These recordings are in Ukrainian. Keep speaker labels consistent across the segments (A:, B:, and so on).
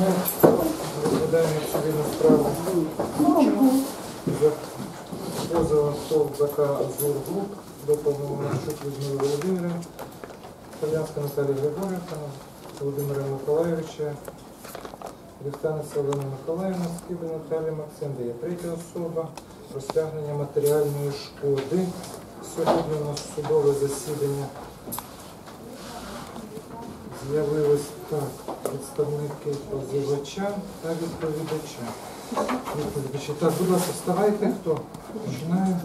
A: Ми розглядаємо цивільну справу за позовом ТОВ ЗК «Азур Груп» до Павломарчук Людмили Володимирівни, Полянська Наталія Григорівна, Володимира Миколаївича, Ріхтаниця Олена Миколаївна, Скиби Наталія Максим, де є третя особа, розтягнення матеріальної шкоди. Сьогодні у нас судове засідання з'явилось так, представники позивача та відповідача. Відповідачі. Так, будь ласка, вставайте, хто? Починає.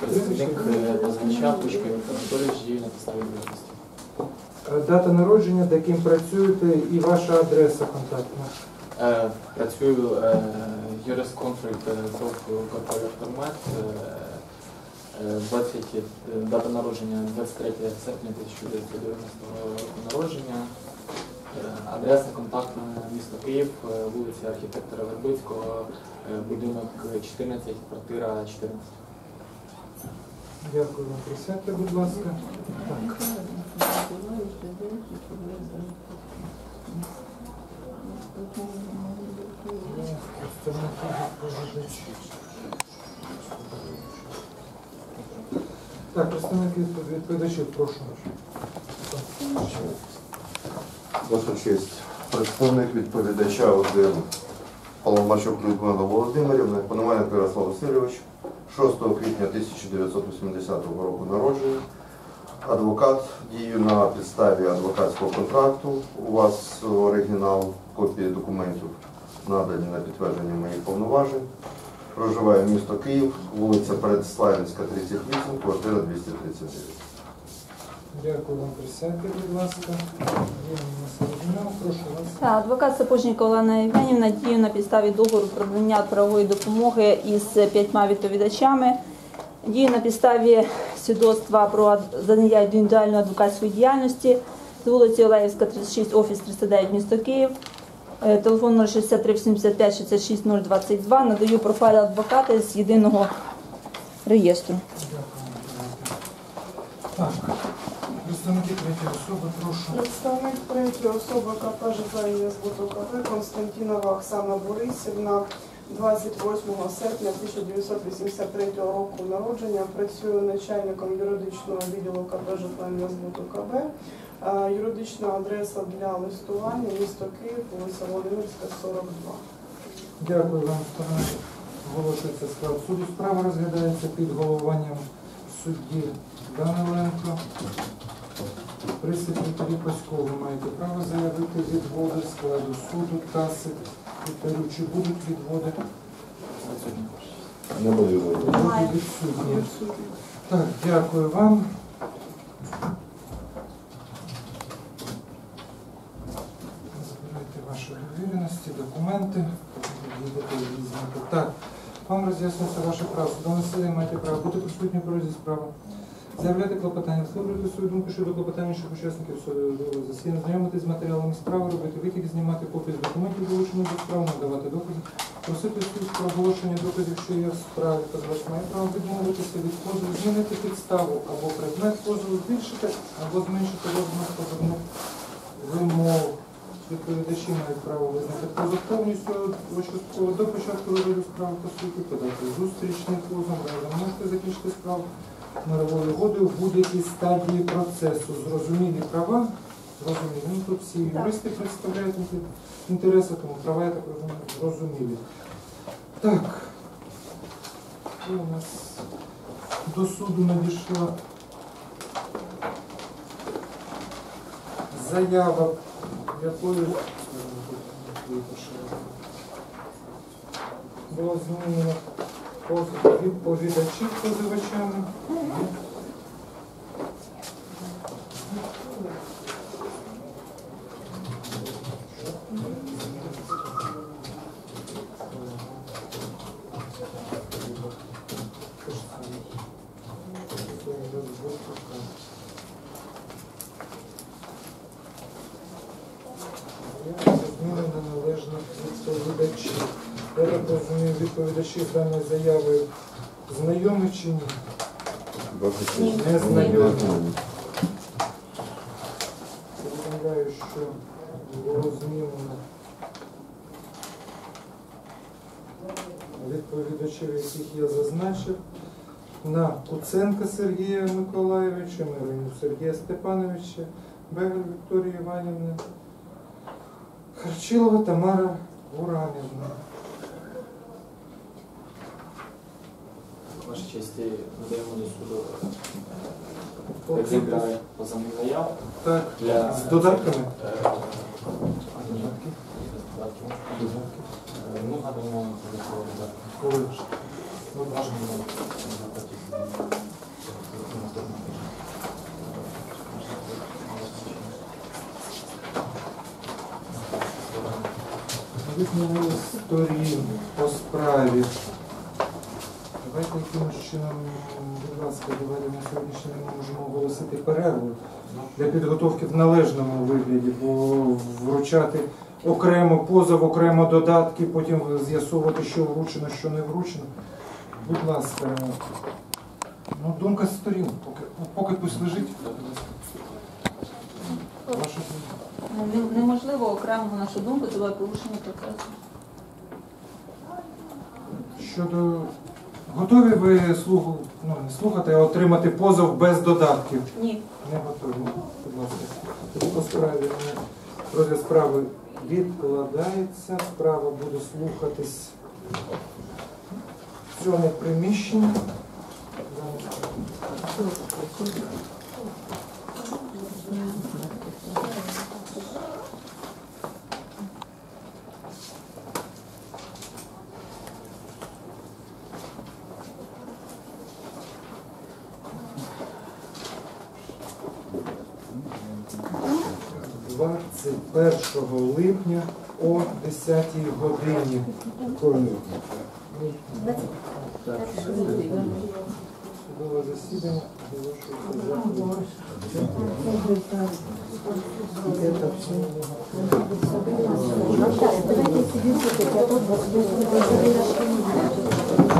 B: Представник е, позивача Віктор Анатолійович діє на підставі відомості.
A: Е, Дата народження, де ким працюєте, і ваша адреса контактна.
B: Е, Працюю юрисконсульт ТОВ Корпорі Автомат. 20, е, дата народження 23 серпня 1990 року народження. Е, Адреса контактна місто Київ, е, вулиця архітектора Вербицького, е, будинок 14, квартира 14.
A: Дякую вам. Присядьте, будь ласка. Так. Представники. Так, представники відповідачів, прошу.
C: Ваша честь, представник відповідача один Паламарчук Людмила Володимирівна, Пономаренко Ярослав Васильович, 6 квітня 1980 року народження. Адвокат дію на підставі адвокатського контракту. У вас оригінал копії документів надані на підтвердження моїх повноважень. Проживає місто Київ, вулиця Передславянська, 38, квартира 239.
A: Дякую вам. Присядьте, будь ласка. Прошу вас.
D: Адвокат Сапожнік Олена Євгенівна діє на підставі договору про надання правової допомоги із п'ятьма відповідачами. Діє на підставі свідоцтва про ад- надання індивідуальної адвокатської діяльності з вулиці Олеївська, 36, офіс 39, місто Київ. Е, Телефон 063 75 66 022. Надаю профайл адвоката з єдиного реєстру.
A: Так, представники третьої особи, прошу.
E: Представник третьої особи КП «Житлення збуту КП Константінова Оксана Борисівна 28 серпня 1983 року народження працює начальником юридичного відділу КП «Житлення збуту КБ. Е, Юридична адреса для листування місто Київ, вулиця Володимирська, 42.
A: Дякую вам, сторона. Оголошується склад суду. Справа розглядається під головуванням судді Даниленко. При секретарі Пасько ви маєте право заявити відводи складу суду, таси, секретарю. Чи будуть відводи?
C: Не буду.
A: Відводи відсутні. Так, дякую вам. І. Так, вам роз'яснюється ваше право. Судове засідання маєте право бути присутні в розі справи. Заявляти клопотання, висловлювати свою думку щодо клопотання інших учасників судового засідання, знайомитись з матеріалами справи, робити витяги, знімати копії з документів, долучених до справи, надавати докази, просити суд про оголошення доказів, що є в справі, позивач має право відмовитися від позову, змінити підставу або предмет позову, збільшити або зменшити розмір позовних вимог. Відповідачі мають право визнати позов повністю або частково до початку розгляду справи по суті, подати зустрічний позов, ви можете закінчити справу мировою угодою в будь-якій стадії процесу. Зрозумілі права, зрозумілі. Ну, тут всі юристи представляють інтереси, тому права, я так розумію, зрозумілі. Так. І у нас до суду надійшла заява, якою було змінено позов відповідачів позивачами. відповідачі. Переказані відповідачі з даною заявою знайомі чи ні? Не знайомі. Повідомляю, що було змінено відповідачів, яких я зазначив, на Куценка Сергія Миколаєвича, Мироню Сергія Степановича, Бегель Вікторії Іванівни. Харчилова Тамара Уранівна.
B: Ваша честь, надаємо до суду е, екземпляри позовних заяв
A: Так,
B: для
A: з додатками.
B: Е, а, ні, без. Е, Ну, гадаємо, за цього додатку.
A: Коли?
B: Ну, бажано заплатити.
A: Визнали сторін по справі. Давайте якимось чином, будь ласка, давайте на сьогоднішній день ми можемо оголосити перерву для підготовки в належному вигляді, бо вручати окремо позов, окремо додатки, потім з'ясовувати, що вручено, що не вручено. Будь ласка, ну думка сторін, поки, поки пусть лежить. Ваша
D: Ну, Неможливо окремо на нашу думку, це було порушення процесу.
A: Щодо готові ви слуху, ну, не слухати, а отримати позов без додатків?
D: Ні.
A: Не готові. Будь ласка. Тоді по справі ну, розгляд справи відкладається. Справа буде слухатись в цьому приміщенні. Двадцять першого липня о 10 годині. Судове засідання оголошується закритим.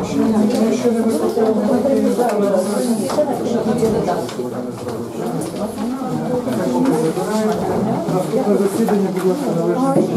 A: Ще не. Наступне засідання, будь ласка, належить.